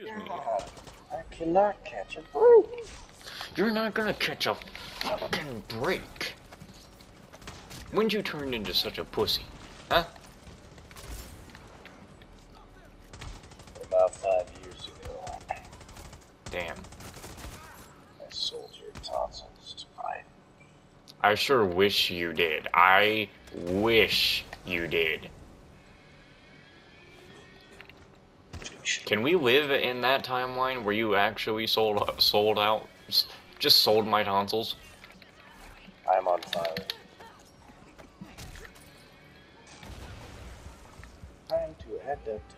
Excuse me. God, I cannot catch a break. You're not gonna catch a fucking break. When'd you turn into such a pussy? Huh? About five years ago, Damn. I sold your tonsils to buy I sure wish you did. I wish you did. Can we live in that timeline where you actually sold sold out, just sold my tonsils? I'm on fire. Time to adapt.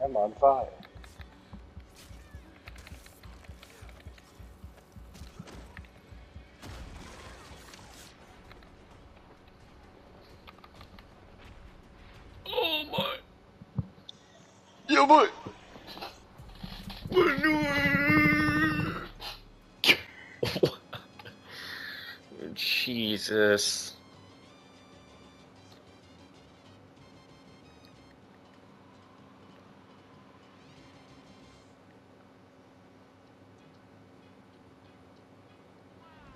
I'm on fire. Yeah, boy. Jesus.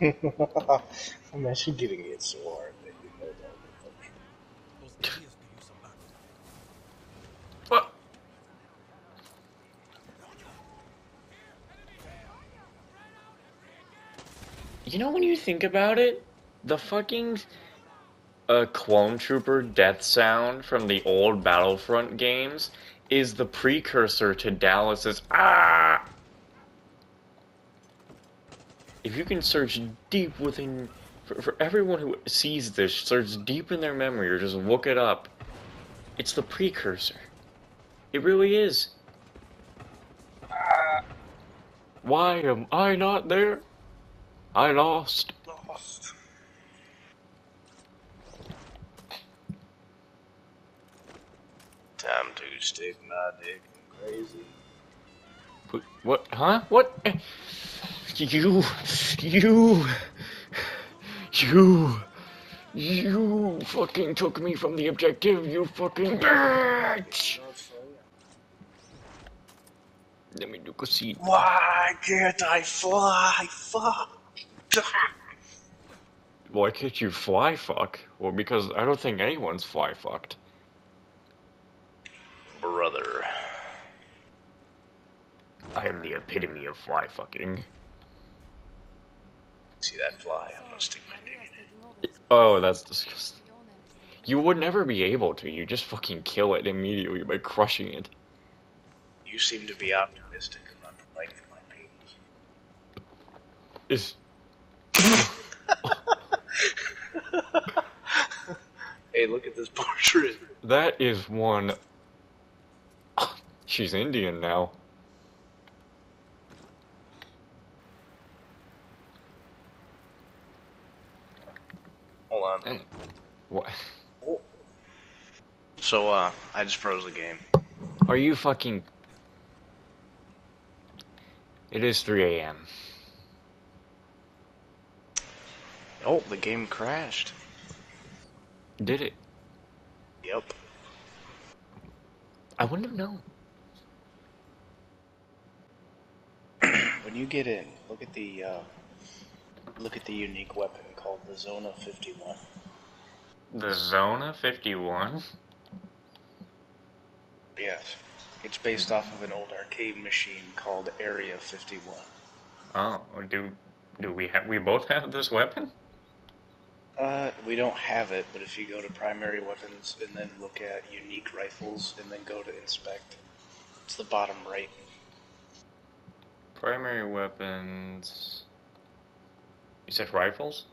actually getting it so hard that you know that. What? You know when you think about it, the fucking uh, clone trooper death sound from the old Battlefront games is the precursor to Dallas's ah. If you can search deep within, for, for everyone who sees this, search deep in their memory or just look it up. It's the precursor. It really is. Why am I not there? I lost. Lost. Time to stick my dick crazy. What? what huh? What? You, you, you, you fucking took me from the objective, you fucking bitch! Let me do a seat. Why can't I fly? Fuck. Why can't you fly fuck? Well, because I don't think anyone's fly fucked. Brother. I am the epitome of fly fucking. See that fly? I'm gonna stick my dick in it. Oh, that's disgusting. You would never be able to. You just fucking kill it immediately by crushing it. You seem to be optimistic about the length of my penis. Is Hey, look at this portrait. that is one? She's Indian now. Hold on. And what? So, uh, I just froze the game. Are you fucking? It is 3 a.m. Oh, the game crashed. Did it? Yep. I wouldn't have known. When you get in, look at the, uh, look at the unique weapon called the Zona 51. The Zona 51. Yes. It's based off of an old arcade machine called Area 51. Oh, do do we have? We both have this weapon? Uh, we don't have it, but if you go to primary weapons and then look at unique rifles and then go to inspect, it's the bottom right. Primary weapons. You said rifles?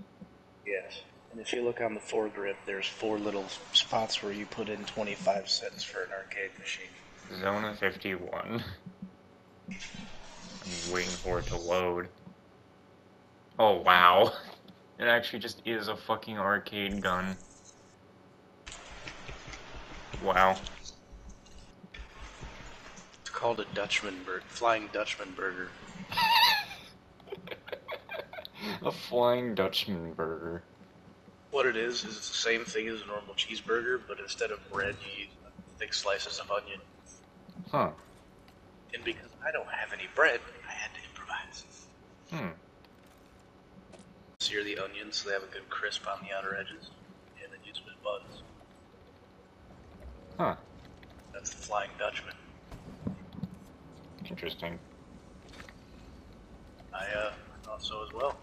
Yes. And if you look on the foregrip, there's four little spots where you put in 25 cents for an arcade machine. Zona 51. I'm waiting for it to load. Oh wow. It actually just is a fucking arcade gun. Wow. It's called a Dutchman burger, Flying Dutchman burger. a Flying Dutchman burger. What it is is it's the same thing as a normal cheeseburger, but instead of bread, you eat thick slices of onion. Huh. And because I don't have any bread, I had to improvise. Hmm. Sear the onions so they have a good crisp on the outer edges, and then use them as buns. Huh. That's the Flying Dutchman. Interesting. I uh, thought so as well.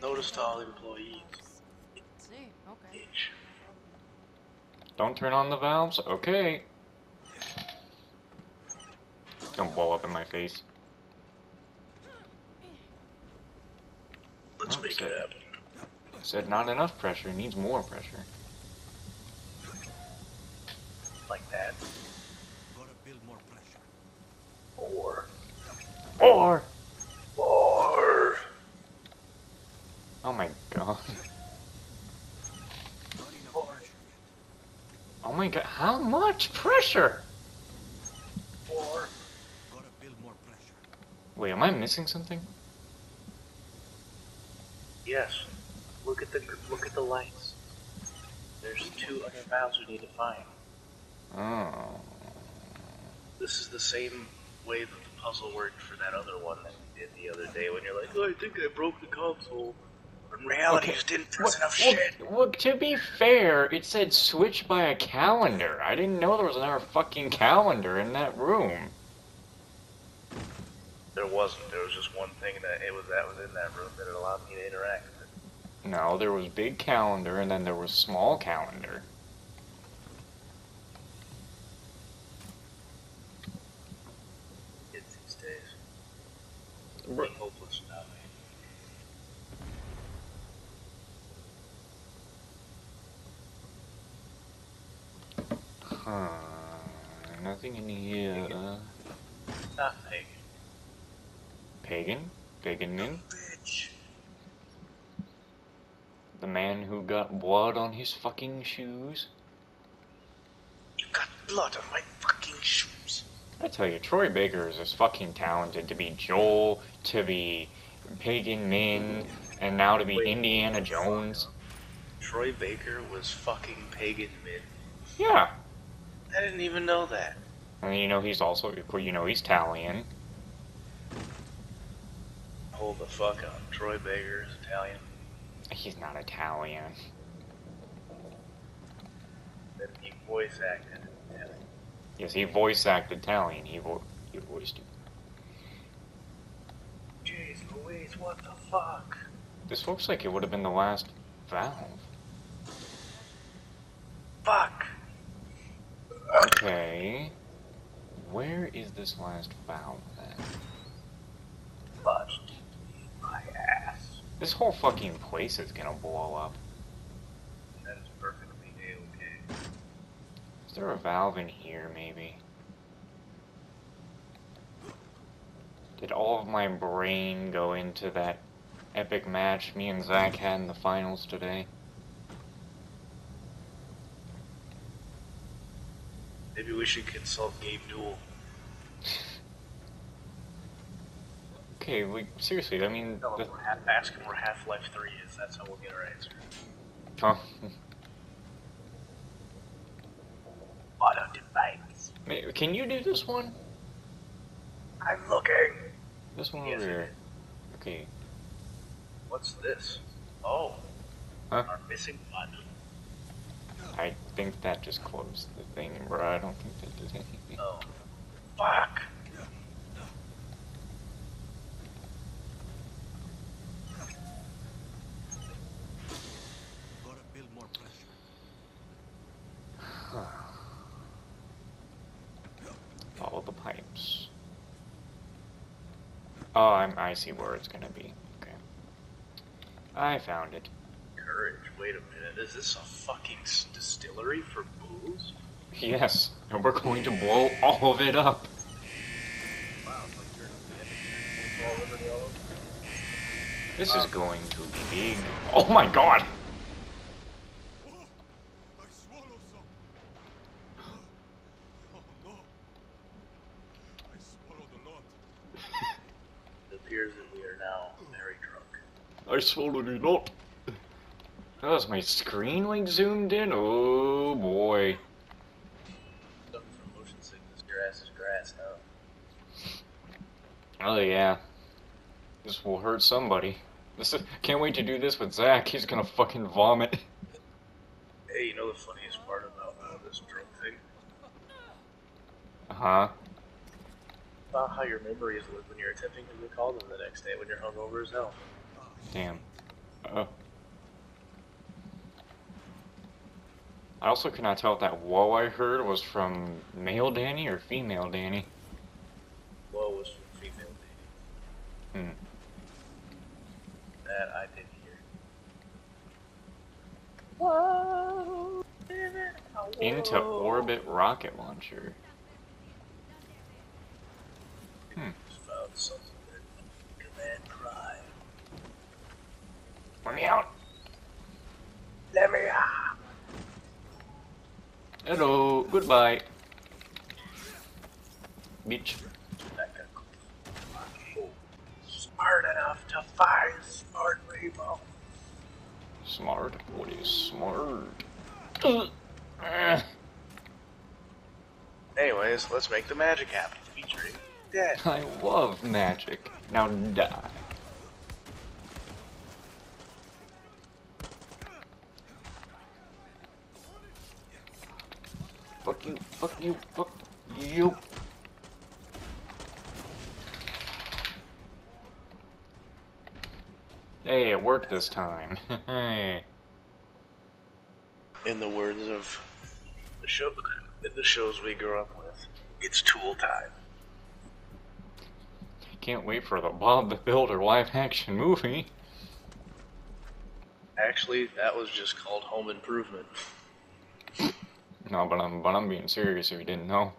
Notice to all employees. See, okay. Don't turn on the valves? Okay. Don't blow up in my face. Let's make sick. it happen. Said not enough pressure, needs more pressure. Like that. Gotta build more pressure. Or. Or! Or. Oh my god. Not enough pressure Oh my god, how much pressure? Or. Gotta build more pressure. Wait, am I missing something? Yes. Look at the look at the lights. There's two other valves we need to find. Oh. This is the same way that the puzzle worked for that other one that we did the other day when you're like, oh, I think I broke the console. In reality, Okay. just didn't press enough well, shit. well, to be fair, it said switch by a calendar. I didn't know there was another fucking calendar in that room. There wasn't. There was just one thing that it was that was in that room that it allowed me to interact with it. No, there was big calendar and then there was small calendar. Kids these days. Being hopeless without me. Huh. Nothing in here. Nothing. Pagan? Pagan Min? The man who got blood on his fucking shoes? You got blood on my fucking shoes. I tell you, Troy Baker is as fucking talented to be Joel, to be Pagan Min, and now to be Wait. Indiana Jones. Troy Baker was fucking Pagan Min. Yeah. I didn't even know that. And you know he's also, you know, he's Italian. The fuck up. Troy Baker is Italian. He's not Italian. Then he voice acted. Yeah. Yes, he voice acted Italian. He, vo- he voiced it. Jeez Louise, what the fuck? This looks like it would have been the last valve. Fuck! Okay. Where is this last valve then? Ass. This whole fucking place is gonna blow up. That is perfectly okay. Is there a valve in here, maybe? Did all of my brain go into that epic match me and Zach had in the finals today? Maybe we should consult Gabe Newell. Okay, like, seriously, I mean, Tell the, him we're half, ask him where Half Life 3 is. That's how we'll get our answer. huh? Auto device. Wait, Can you do this one? I'm looking. This one Yes, over here. Okay. What's this? Oh. Huh? Our missing button. I think that just closed the thing, bro. I don't think that did anything. Oh. Fuck. Gotta build more pressure. Follow the pipes. Oh, I'm, I see where it's gonna be. Okay. I found it. Courage. Wait a minute. Is this a fucking distillery for booze? Yes, and we're going to blow all of it up. Wow, like you're in all over the all over. This is going to be big. Oh my god! Oh! I swallowed some! Oh no! I swallowed a lot. The appears that we are now very drunk. I swallowed it not. Oh, is my screen like zoomed in? Oh boy. Something from motion sickness. Your ass is grass now. Oh yeah. This will hurt somebody. This is, can't wait to do this with Zach. He's gonna fucking vomit. Hey, you know the funniest part about uh, this drug thing? Uh huh. About how your memories look when you're attempting to recall them the next day when you're hungover as hell. Damn. Oh. I also cannot tell if that whoa I heard was from male Dani or female Dani. Whoa was from female Dani. Hmm. That I did hear. Whoa! Into orbit rocket launcher. Hmm. Found something that command cry. Let me out. Let me out! Hello. Goodbye. Bitch. That got cool. Smart enough to find smart people. Smart. What is smart? Anyways, let's make the magic happen featuring Dead. I love magic. Now die. Fuck you, fuck you. Hey, it worked this time. Hey. In the words of the show, the shows we grew up with, it's tool time. Can't wait for the Bob the Builder live action movie. Actually, that was just called Home Improvement. No, but I'm but I'm being serious if you didn't know.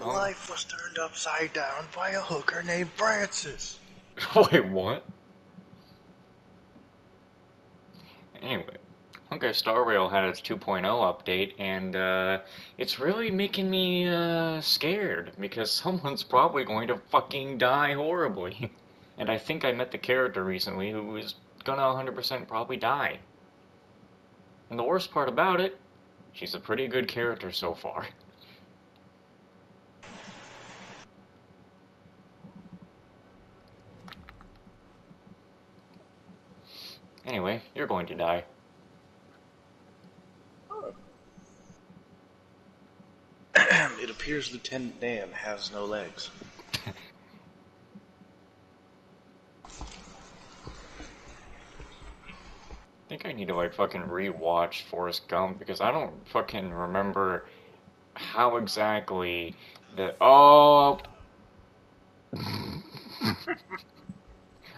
My life was turned upside down by a hooker named Francis. Wait, what? Anyway, okay, Star Rail had its 2.0 update, and uh, it's really making me uh, scared because someone's probably going to fucking die horribly. And I think I met the character recently who is gonna 100% probably die. And the worst part about it, she's a pretty good character so far. Anyway, you're going to die. it appears Lieutenant Dan has no legs. Think I need to like fucking rewatch Forrest Gump because I don't fucking remember how exactly the oh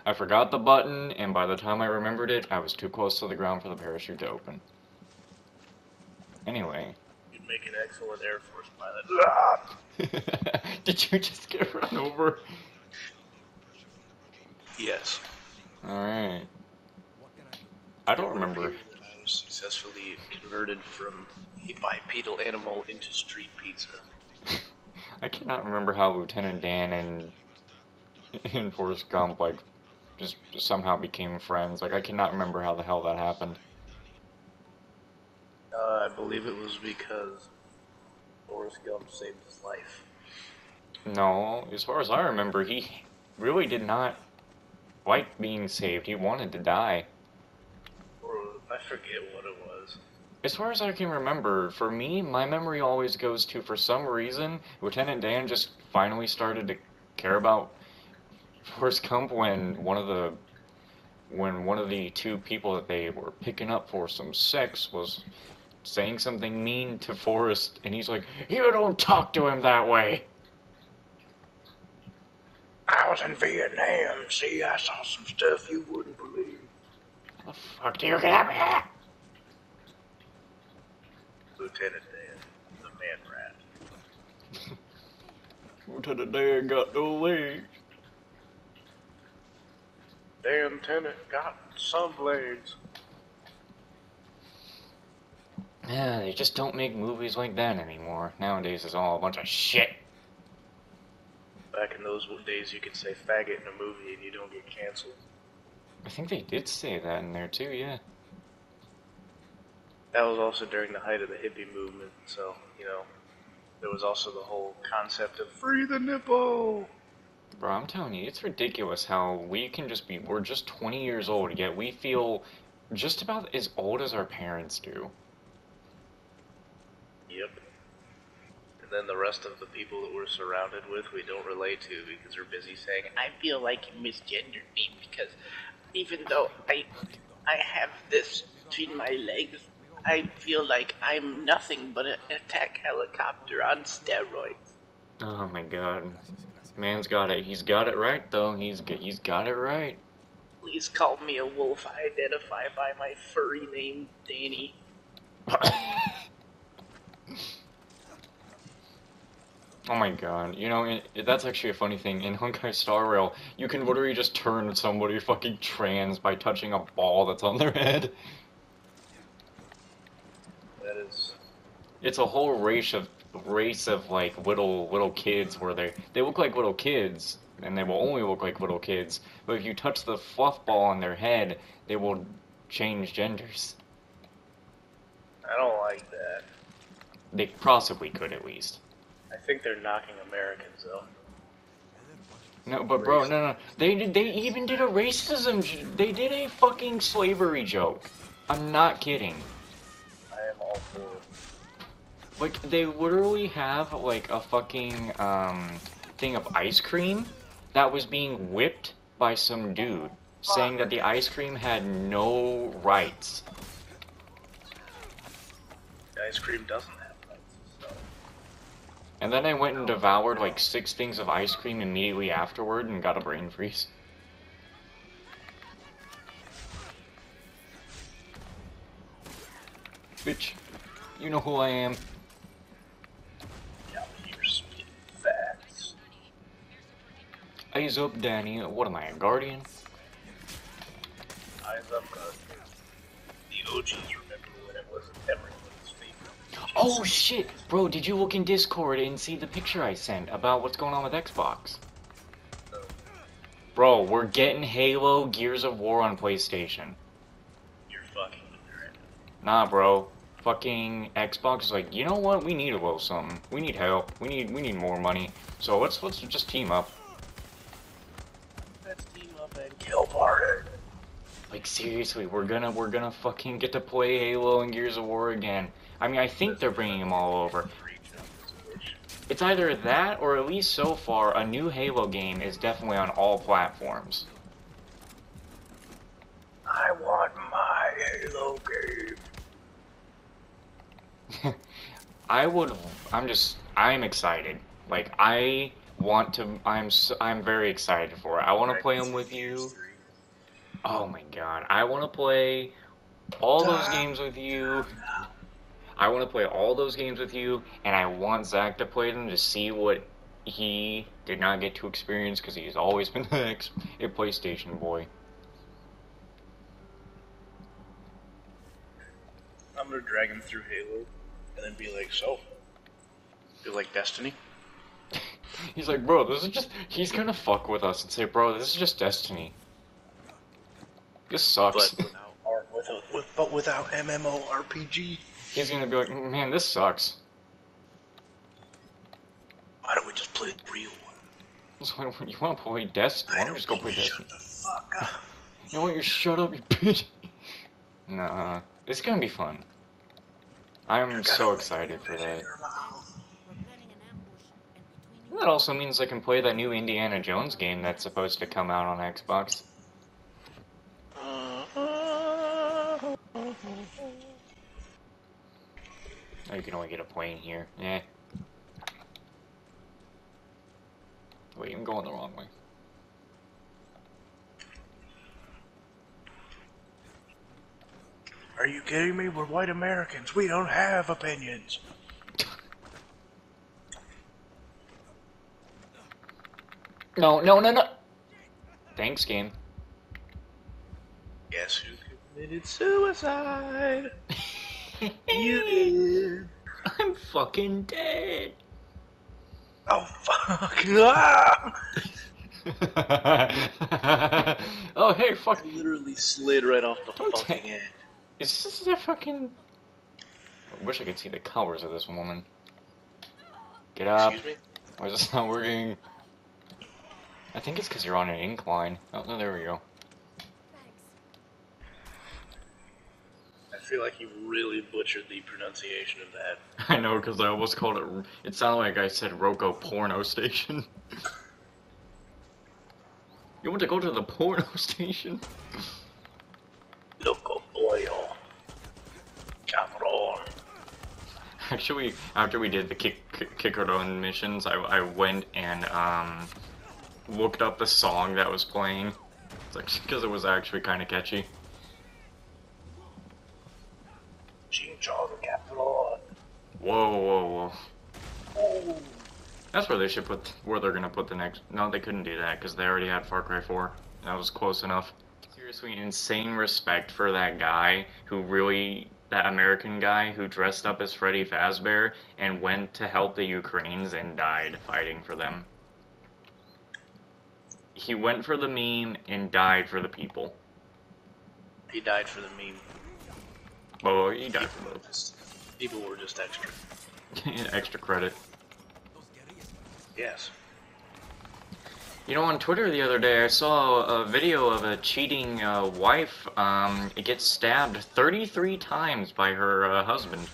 I forgot the button and by the time I remembered it I was too close to the ground for the parachute to open. Anyway. You'd make an excellent Air Force pilot. Did you just get run over? Yes. Alright. What can I do? I don't remember. I was successfully converted from a bipedal animal into street pizza. I cannot remember how Lieutenant Dan and and Forrest Gump like just somehow became friends. Like I cannot remember how the hell that happened. Uh, I believe it was because Forrest Gump saved his life. No, as far as I remember, he really did not like being saved. He wanted to die. I forget what it was. As far as I can remember, for me, my memory always goes to for some reason, Lieutenant Dan just finally started to care about Forrest Gump when one of the when one of the two people that they were picking up for some sex was saying something mean to Forrest, and he's like, "You don't talk to him that way." I was in Vietnam. See, I saw some stuff you wouldn't believe. How the fuck do you get up here? Lieutenant Dan, the man rat. Lieutenant Dan got no legs. Dan Tennant got some legs. Yeah, they just don't make movies like that anymore. Nowadays, it's all a bunch of shit. Back in those days, you could say faggot in a movie and you don't get canceled. I think they did say that in there too, yeah. That was also during the height of the hippie movement, so, you know, there was also the whole concept of free the nipple! Bro, I'm telling you, it's ridiculous how we can just be, we're just 20 years old, yet we feel just about as old as our parents do. Yep. And then the rest of the people that we're surrounded with, we don't relate to because we're busy saying, I feel like you misgendered me because even though I, I have this between my legs, I feel like I'm nothing but an attack helicopter on steroids. Oh my god. Man's got it. He's got it right though. He's he's got it right. Please call me a wolf. I identify by my furry name, Danny. Oh my god, you know, it, it- that's actually a funny thing. In Honkai Star Rail, you can literally just turn somebody fucking trans by touching a ball that's on their head. That is. It's a whole race of race of like little little kids where they they look like little kids and they will only look like little kids. But if you touch the fluff ball on their head, they will change genders. I don't like that. They possibly could at least. I think they're knocking Americans, though. No, but bro, no, no. They did. They even did a racism. They did a fucking slavery joke. I'm not kidding. I am all for it. Like they literally have like a fucking um thing of ice cream that was being whipped by some dude saying that the ice cream had no rights. The ice cream doesn't have lights, so. And then I went and devoured like six things of ice cream immediately afterward and got a brain freeze. Bitch, you know who I am. Eyes up, Danny. What am I, a guardian? Eyes up, uh, the OGs Oh shit! Bro, did you look in Discord and see the picture I sent about what's going on with Xbox? Bro, we're getting Halo Gears of War on PlayStation. You're fucking ignorant. Nah, bro. Fucking Xbox is like, you know what? We need a little something. We need help. We need we need more money. So let's let's just team up. Let's team up and kill party. Like seriously, we're gonna we're gonna fucking get to play Halo and Gears of War again. I mean, I think they're bringing them all over. It's either that or at least so far, a new Halo game is definitely on all platforms. I want my Halo game. I would. I'm just. I'm excited. Like I want to. I'm. So, I'm very excited for it. I want to play them with you. Oh my god. I want to play all those games with you. I want to play all those games with you, and I want Zach to play them to see what he did not get to experience because he's always been the ex- a PlayStation boy. I'm gonna drag him through Halo, and then be like, so, feel like Destiny? He's like, bro, this is just. He's gonna fuck with us and say, bro, this is just Destiny. This sucks. But without, without, with, but without MMORPG. He's gonna be like, man, this sucks. Why don't we just play the real one? So you want to play Destiny? Why don't you just go play Shut the fuck up. You know what? You shut up, you bitch. Nah, it's gonna be fun. I'm so excited for that. We're planning an ambush, and between you That also means I can play that new Indiana Jones game that's supposed to come out on Xbox. Oh, you can only get a plane here. Eh. Wait, I'm going the wrong way. Are you kidding me? We're white Americans. We don't have opinions. No, no, no, no. Thanks, game. Guess who committed suicide? Did. I'm fucking dead. Oh fuck. Ah! oh, hey, fuck. Literally slid right off the Don't fucking edge. Is this a fucking. I wish I could see the colors of this woman. Get up. Excuse me? Why is this not working? I think it's because you're on an incline. Oh, no, there we go. Feel like you really butchered the pronunciation of that. I know, because I almost called it. It sounded like I said Roko Porno Station. you want to go to the porno station? Loco oil. Cabrón. Actually, after we did the kick, kick Kikoron missions, I, I went and um, looked up the song that was playing. It's like because it was actually kind of catchy. Chinchón cabrón. Whoa, whoa, whoa! That's where they should put. Where they're gonna put the next. No, they couldn't do that because they already had Far Cry 4. That was close enough. Seriously, insane respect for that guy who really. That American guy who dressed up as Freddy Fazbear and went to help the Ukrainians and died fighting for them. He went for the meme and died for the people. He died for the meme. Oh, you died for People were just, people were just extra. extra credit. Yes. You know, on Twitter the other day, I saw a video of a cheating uh, wife. Um, it gets stabbed 33 times by her uh, husband.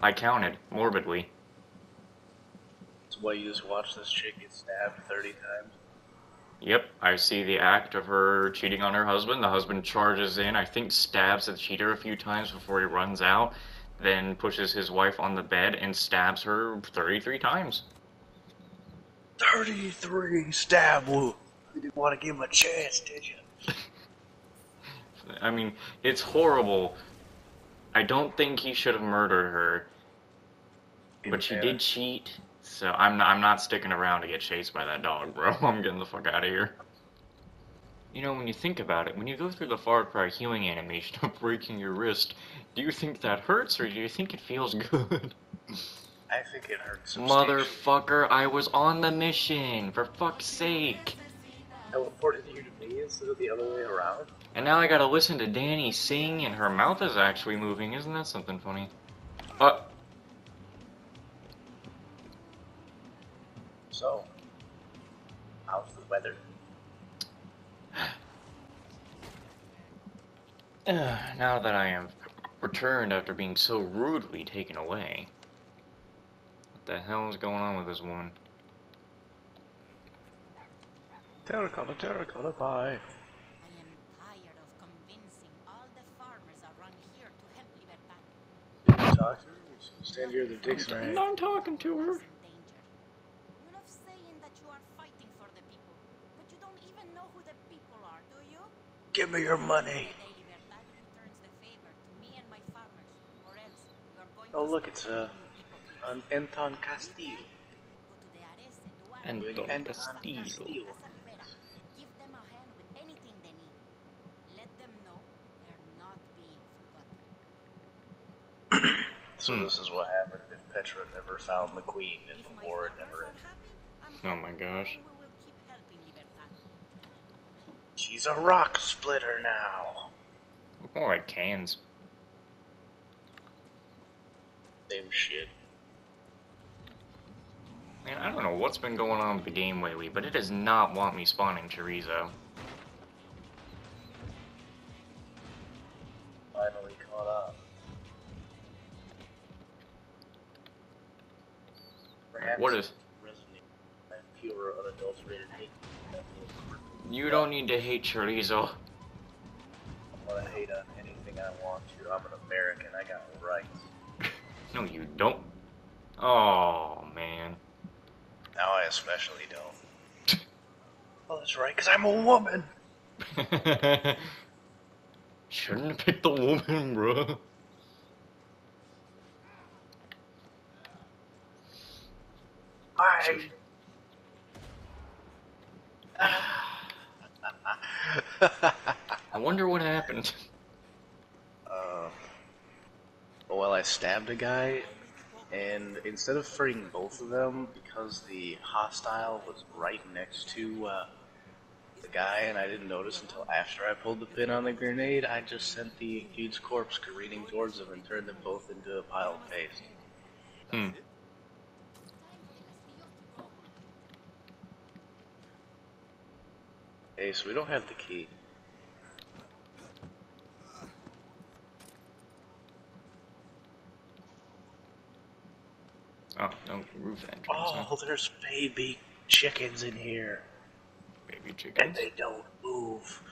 I counted morbidly. That's why you just watch this chick get stabbed 30 times. Yep, I see the act of her cheating on her husband. The husband charges in, I think stabs the cheater a few times before he runs out, then pushes his wife on the bed and stabs her 33 times. 33 stab wound. You didn't want to give him a chance, did you? I mean, it's horrible. I don't think he should have murdered her, but she did cheat. So I'm not, I'm not sticking around to get chased by that dog, bro. I'm getting the fuck out of here. You know, when you think about it, when you go through the Far Cry healing animation of breaking your wrist, do you think that hurts or do you think it feels good? I think it hurts. Motherfucker, I was on the mission, for fuck's sake. Teleported you to me instead of the other way around? And now I gotta listen to Dani sing and her mouth is actually moving. Isn't that something funny? Uh, So, how's the weather? Uh, now that I am returned after being so rudely taken away. What the hell is going on with this woman? Terracotta, terracotta pie. I am tired of convincing all the farmers around here to help Libertad. Talk to her. Stand here the dicks in her hand. I'm talking to her. Is in danger. You love saying that you are fighting for the people, but you don't even know who the people are, do you? Give me your money. The day Libertad returns the favor to me and my farmers, or else me your money. Oh, look, it's, uh. An Anton Castillo. Go to the Ares Eduardo. And Doing Anton Castillo. Castillo. Casa Rivera. Give them a hand with anything they need. Let them know they're not being forgotten. So this is what happened if Petra never found the queen and the my war never ended. Oh my gosh. and we will keep helping Libertad. She's a rock splitter now. Look More like cans. Same shit. Man, I don't know what's been going on with the game lately, but it does not want me spawning chorizo. Finally caught up. Perhaps What is- Resident Evil and pure unadulterated hate. You don't need to hate chorizo. I'm gonna hate on anything I want to. I'm an American. I got rights. No, you don't. Oh, man. Now I especially don't. well, that's right, because I'm a woman. Shouldn't have picked the woman, bro. I. I wonder what happened. uh, well, I stabbed a guy, and instead of freeing both of them, because the hostile was right next to uh, the guy, and I didn't notice until after I pulled the pin on the grenade, I just sent the dude's corpse careening towards them and turned them both into a pile of paste. Hmm. Hey, so we don't have the key. Oh, no roof entrance. huh? Oh, there's baby chickens in here, Baby chickens? and they don't move.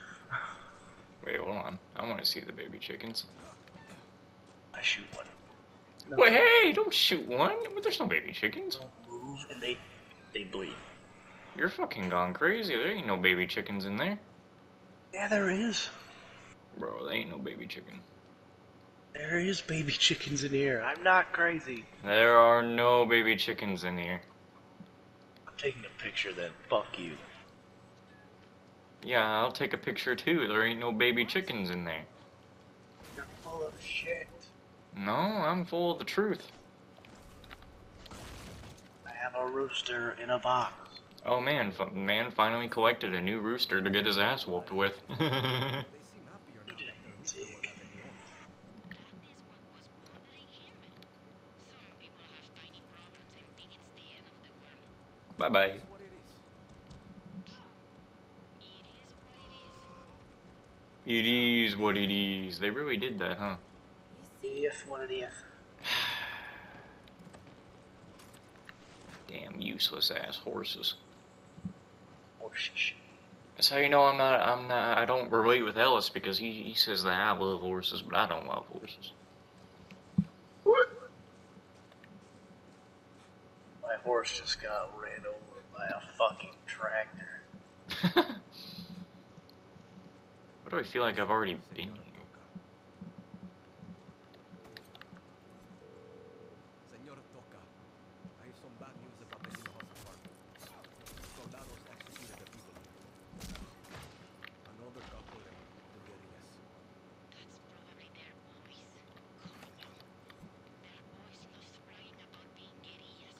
Wait, hold on. I want to see the baby chickens. I shoot one. No, Wait, hey, don't shoot one. There's no baby chickens. don't move, and they they bleed. You're fucking gone crazy. There ain't no baby chickens in there. Yeah, there is. Bro, there ain't no baby chicken. There is baby chickens in here. I'm not crazy. There are no baby chickens in here. I'm taking a picture then. Fuck you. Yeah, I'll take a picture too. There ain't no baby chickens in there. You're full of shit. No, I'm full of the truth. I have a rooster in a box. Oh man, f- man finally collected a new rooster to get his ass whooped with. Bye bye. It is what it is. They really did that, huh? What it is. Damn useless ass horses. Shit. That's how you know I'm not. I'm not. I don't relate with Ellis because he he says that I love horses, but I don't love horses. What? My horse just got ran over by a fucking tractor. what do I feel like I've already been? Señor Toca, I have some bad news about the Hinojosa farm. Soldados executed the people. Another couple of the guerrillas. That's probably their boys. Oh no. Their boys lost bragging about being guerrillas.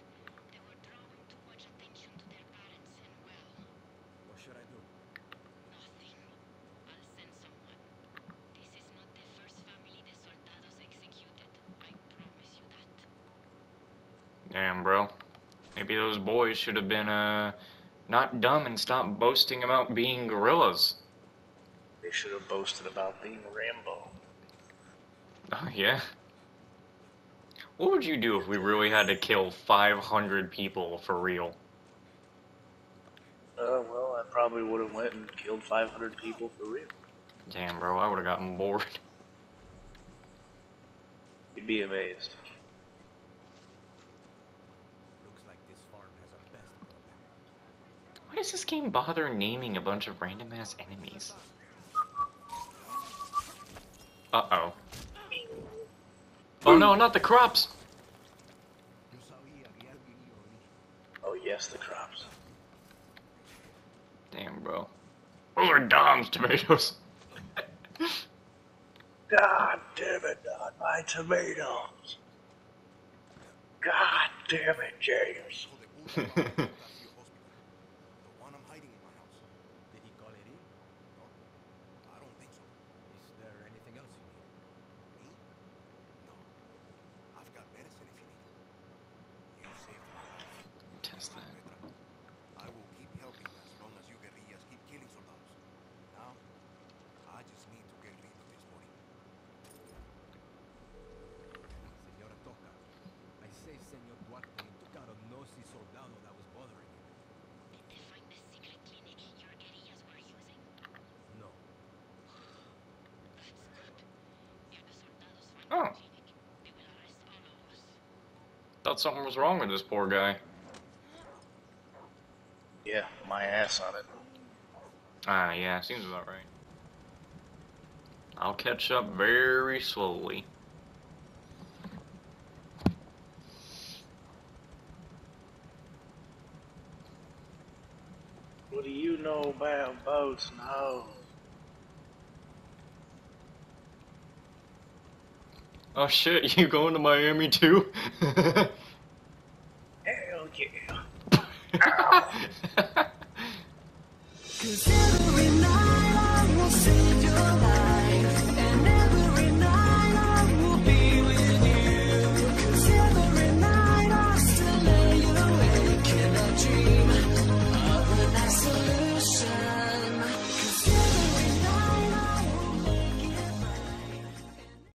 They were drawing too much attention to their parents and well, What should I do? nothing. I'll send someone. This is not the first family the soldados executed. I promise you that. Damn, bro. Maybe those boys should have been uh not dumb and stopped boasting about being gorillas. They should have boasted about being Rambo. Oh yeah. What would you do if we really had to kill 500 people for real? Uh, well, I probably would have went and killed 500 people for real. Damn, bro, I would have gotten bored. You'd be amazed. Looks like this farm has a pest problem. Why does this game bother naming a bunch of random ass enemies? Uh oh. Oh no, not the crops! Yo sabía que alguien iba a venir. Oh, yes, the crops. Damn, bro. Those are Dom's tomatoes. God damn it, not my tomatoes. God damn it, James. So the bullet Casio hospital. The one I'm hiding in my house. Did he call it in? No. I don't think so. Is there anything else you need? Me? No. I've got medicine if you need it. You saved my life. Test that. Petra. I will keep helping as long as you guerrillas keep killing soldados. Now, I just need to get rid of this body. Señora Toca, I say Señor Duarte took out a nosy soldado that was bothering him. Did they find the secret clinic your guerrillas were using? No. That's good. If the soldados find Oh. the clinic, they will arrest all of us. Thought something was wrong with this poor guy. Yeah, my ass on it. Ah, yeah, seems about right. I'll catch up very slowly. What do you know about boats? No. Oh shit, you going to Miami too? Hell yeah. Cause every night